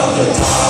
of the time.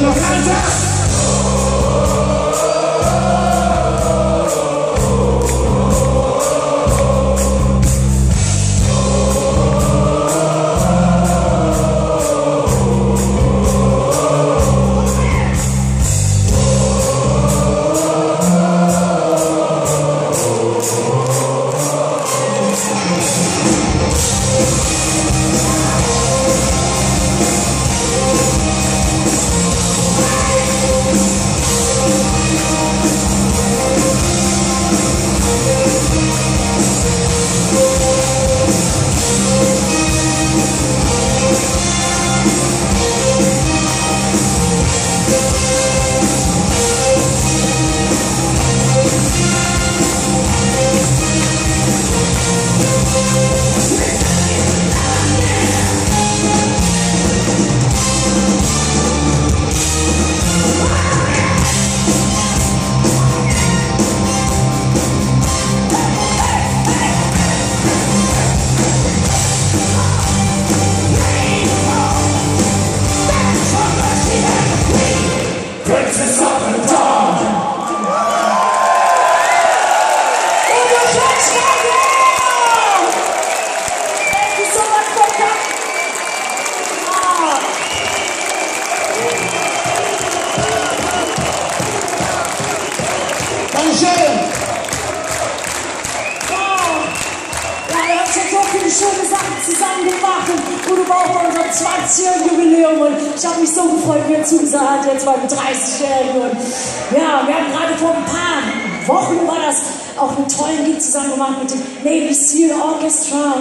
の感謝 schöne Sachen zusammen gemacht und wurde auch bei unserem 20-jährigen Jubiläum und ich habe mich so gefreut, wie er zugesagt hat, der 32-jährige und ja, wir haben gerade vor ein paar Wochen war das auch einen tollen Lied zusammen gemacht mit dem Navy Seal Orchestra.